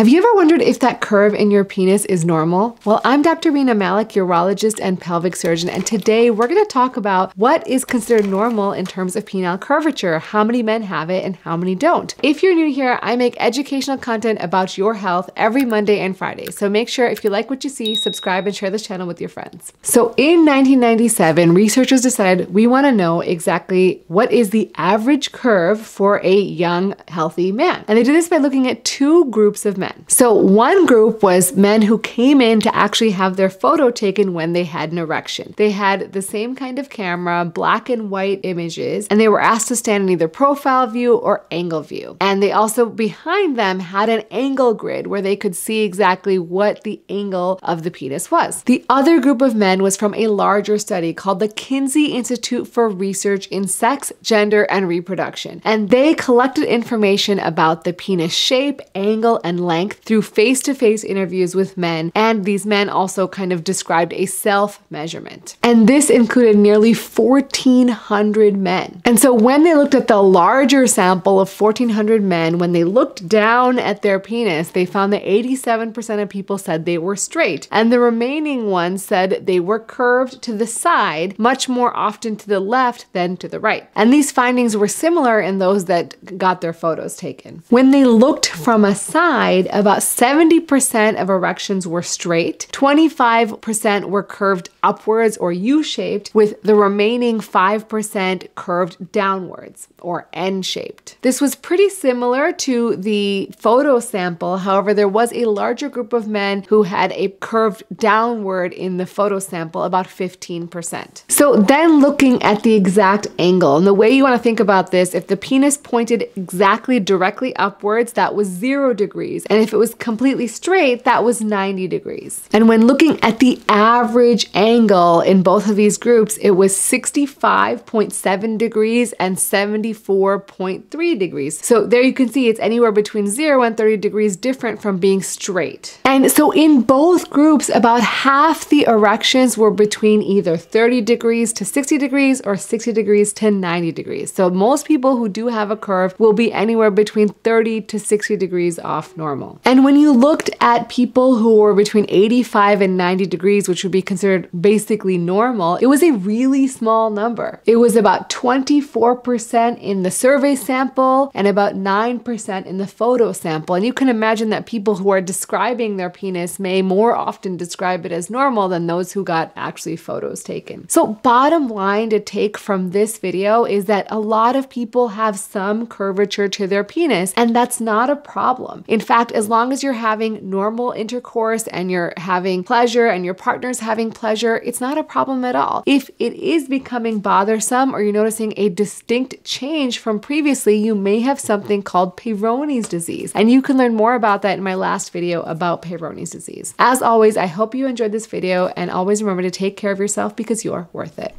Have you ever wondered if that curve in your penis is normal? Well, I'm Dr. Rena Malik, urologist and pelvic surgeon, and today we're going to talk about what is considered normal in terms of penile curvature, how many men have it and how many don't. If you're new here, I make educational content about your health every Monday and Friday, so make sure if you like what you see, subscribe and share this channel with your friends. So in 1997, researchers decided we want to know exactly what is the average curve for a young, healthy man. And they did this by looking at two groups of men men. So one group was men who came in to actually have their photo taken when they had an erection. They had the same kind of camera, black and white images, and they were asked to stand in either profile view or angle view. And they also behind them had an angle grid where they could see exactly what the angle of the penis was. The other group of men was from a larger study called the Kinsey Institute for Research in Sex, Gender, and Reproduction. And they collected information about the penis shape, angle, and length length through face to face interviews with men, and these men also kind of described a self measurement. And this included nearly 1,400 men. And so when they looked at the larger sample of 1,400 men, when they looked down at their penis, they found that 87% of people said they were straight, and the remaining ones said they were curved to the side, much more often to the left than to the right. And these findings were similar in those that got their photos taken. When they looked from a side, about 70% of erections were straight, 25% were curved upwards or U shaped, with the remaining 5% curved downwards or N shaped. This was pretty similar to the photo sample, however, there was a larger group of men who had a curved downward in the photo sample, about 15%. So then looking at the exact angle, and the way you want to think about this, if the penis pointed exactly directly upwards, that was zero degrees. And if it was completely straight, that was 90 degrees. And when looking at the average angle in both of these groups, it was 65.7 degrees and 74.3 degrees. So there you can see it's anywhere between 0 and 30 degrees different from being straight. And so in both groups, about half the erections were between either 30 degrees to 60 degrees or 60 degrees to 90 degrees. So most people who do have a curve will be anywhere between 30 to 60 degrees off normal. And when you looked at people who were between 85 and 90 degrees, which would be considered basically normal, it was a really small number. It was about 24% in the survey sample and about 9% in the photo sample. And you can imagine that people who are describing their penis may more often describe it as normal than those who got actually photos taken. So bottom line to take from this video is that a lot of people have some curvature to their penis and that's not a problem. In fact, as long as you're having normal intercourse and you're having pleasure and your partner's having pleasure, it's not a problem at all. If it is becoming bothersome or you're noticing a distinct change from previously, you may have something called Peyronie's disease. And you can learn more about that in my last video about Peyronie's disease. As always, I hope you enjoyed this video and always remember to take care of yourself because you're worth it.